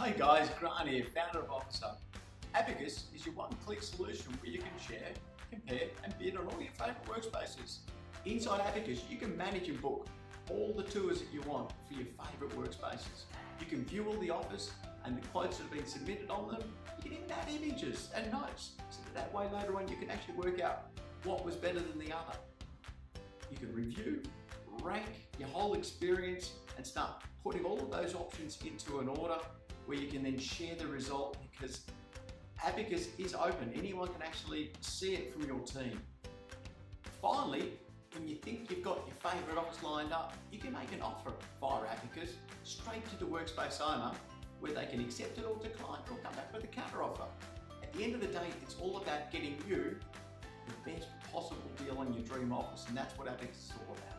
Hi guys, Grant here, founder of Office Hub. Abacus is your one-click solution where you can share, compare and bid on all your favourite workspaces. Inside Abacus you can manage and book all the tours that you want for your favourite workspaces. You can view all the offers and the quotes that have been submitted on them. You can even add images and notes so that, that way later on you can actually work out what was better than the other. You can review, rank your whole experience and start putting all of those options into an order where you can then share the result because Abacus is open. Anyone can actually see it from your team. Finally, when you think you've got your favourite office lined up, you can make an offer via Abacus straight to the workspace owner where they can accept it or decline or come back with a counter offer. At the end of the day, it's all about getting you the best possible deal on your dream office and that's what Abacus is all about.